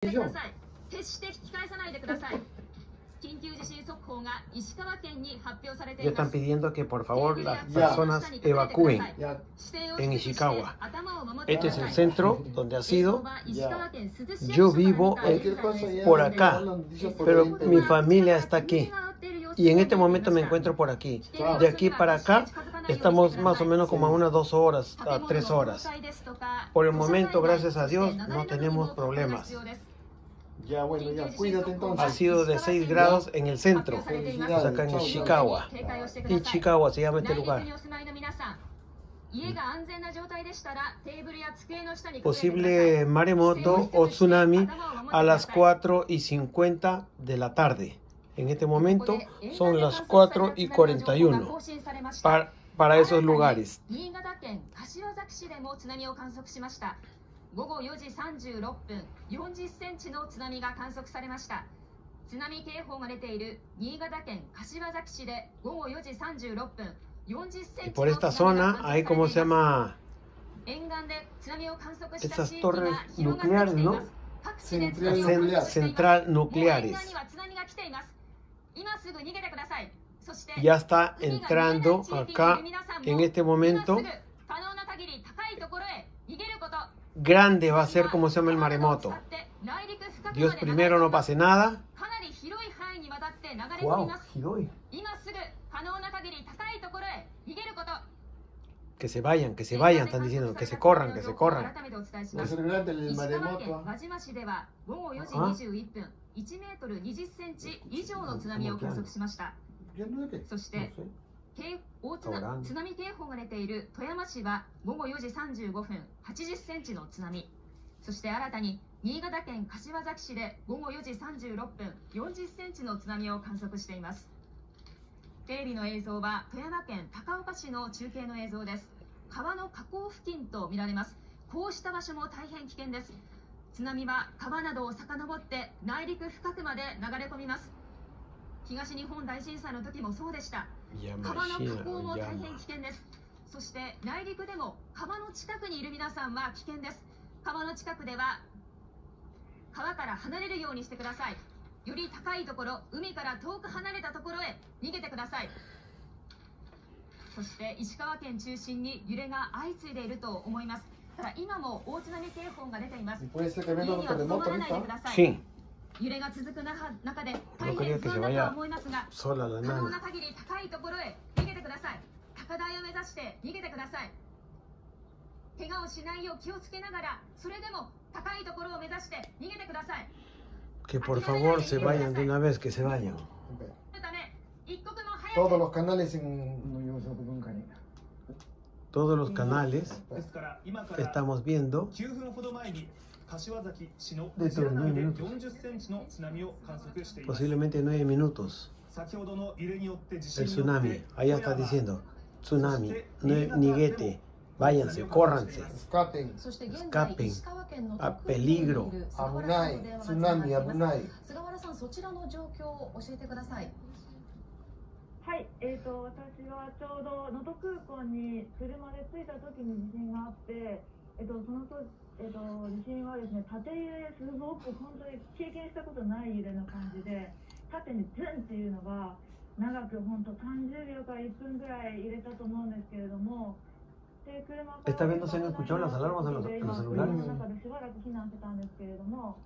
ください決して引き返さないでください緊急地震速報が石川県に発表されて Ya いま están す pidiendo que por favor las Ya. personas evacúen. Ya, en Ishikawa. Este Este es el centro donde ha sido. Ya. Yo vivo en- cualquier cosa ya por me acá, hablan, dice por pero ahí, mi familia está aquí. Y en este momento me encuentro por aquí. De aquí para acá estamos más o menos como a unas dos horas, a tres horas. Por el momento, gracias a Dios, no tenemos problemas. Ya, bueno, ya, cuídate Ha entonces. sido de 6 grados en el centro. Felicidades. acá en Ishikawa. Ichikawa se llama este lugar. Posible maremoto o tsunami a las 4 y 50 de la tarde. En este momento son las 4 y 41 para, para esos lugares. 午後4時36分40センチの津波が観測されました。津波警報が出ている新潟県柏崎市で午後4時36分40センチの津波が観測されてい沿岸で津波を観測した地域が広がってきています。各地で津波を観測してい津波が来ています。今すぐ逃げてください。そして Ya está entrando acá en. Grande va a ser como se llama el maremoto. Dios primero no pase nada. かなり広い範囲にわたって流れ込み Wow, ます Hidoi. 今すぐ可能な限り高いところへ逃げること Que se vayan, que se vayan, están diciendo, que se corran, que se corran. 改めてお伝えし Va ま a す ser grande el 石川県 maremoto. 輪島市では午後4時あ21分1メートル20センチ以上の津波を観測しました。 Ya no es que- そし No て sé. 警 大津波津波警報が出ている富山市は午後4時35分80センチの津波。そして新たに新潟県柏崎市で午後4時36分40センチの津波を観測しています。テレビの映像は富山県高岡市の中継の映像です。川の河口付近とみられます。こうした場所も大変危険です。津波は川などを遡って内陸深くまで流れ込みます東日本大震災の時もそうでした。川の河口も大.変危険です。そして内陸でも川の近くにいる皆さんは危険です。川の近くでは川から離れるようにしてください。より高いところ海から遠く離れたところへ逃げてください。そして石川県中心に揺れが相次いでいると思います。ただ今も大津波警報が出ています。家にはとどまらないで.ください揺れが続く中で大変不安だとは思いますが可でな限り高いところへ逃げてください高台を目指して逃げてください怪我をしないよう気をつけながらそれでも高いところを目指して逃げてください Que por favor se vayan de una vez, que se vayan. Todos los canales en. Todos los canales estamos viendo 柏崎市ので白波で9 minutos 40センチの津波を観測しています。posiblemente 9 minutos 先ほどの揺れによって地震 el によって tsunami. Allá está diciendo tsunami, no, niguete, váyanse, córranse. Escapen. そして現スカッピン在石川県のあ徳井ペリグロにいる菅危ない。津波危ない。菅原さんそちらの状況を教えてくださいはい、えー、と私はちょうど能登空港に車で着いた時に地震があって、えー、とそのと、えー、と地震はですね縦揺れすごく本当に経験したことない揺れの感じで縦にズンっていうのが長く本当30秒から1分ぐらい揺れたと思うんですけれども。で車から Esta vez no se han escuchado las alarmas en los- en los celulares. 車の中でしばらく避難してたんですけれども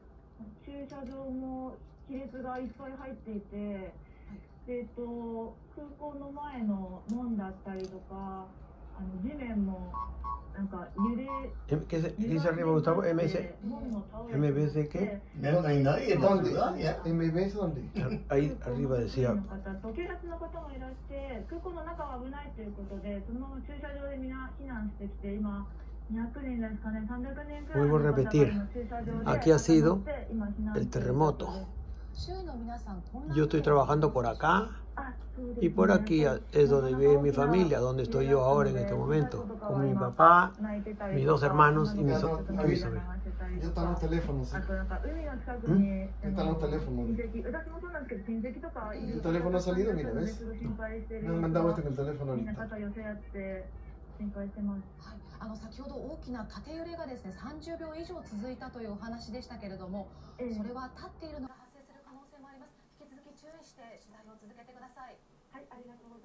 駐車場も亀裂がいっぱい入っていて、えっと空港の前の門だったりとか ¿Qué, dice arriba Gustavo? MS. ¿MBC qué? No hay nadie. ¿Dónde? ¿MBS dónde? Ahí arriba decía. Vuelvo a repetir. Aquí ha sido el terremoto. Yo estoy trabajando por acá y por aquí es donde vive mi familia, donde estoy yo ahora en este momento, con mi papá, mis dos hermanos y mis so mi sobrinos. Ya están los teléfonos. ¿sí? ¿Eh? Ya están los teléfonos. El teléfono ha salido, mira, ¿ves? Me han mandado este en el teléfono ahorita. 展開してます、はい、あの先ほど大きな縦揺れがですね30秒以上続いたというお話でしたけれども、ええ、それは立っているのは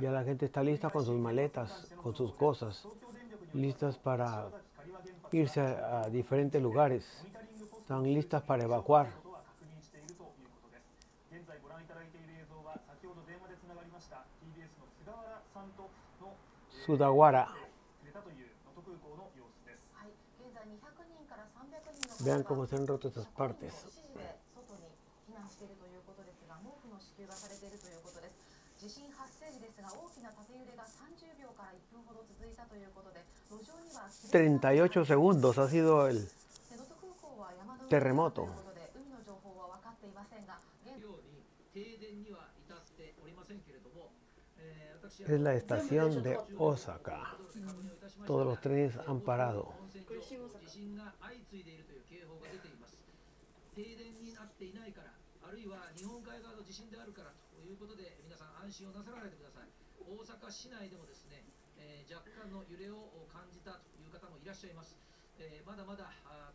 Ya la gente está lista con sus maletas, con sus cosas, listas para irse a, diferentes lugares, están listas para evacuar. Sudawara. Vean cómo se han roto estas partes. Treinta y ocho segundos ha sido el terremoto. Es la estación de Osaka. Todos los trenes han parado. ということで皆さん安心をなさらないでください大阪市内でもですね、えー、若干の揺れを感じたという方もいらっしゃいます、えー、まだまだあ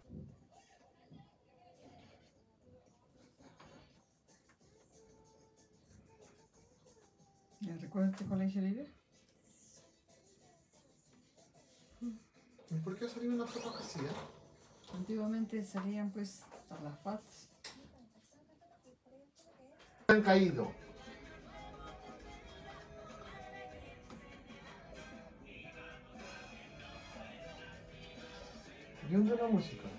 これってこれ入れる ¿Por qué salieron las tropas así, eh? Antiguamente salían pues a las paz. Han caído. y un solo músico.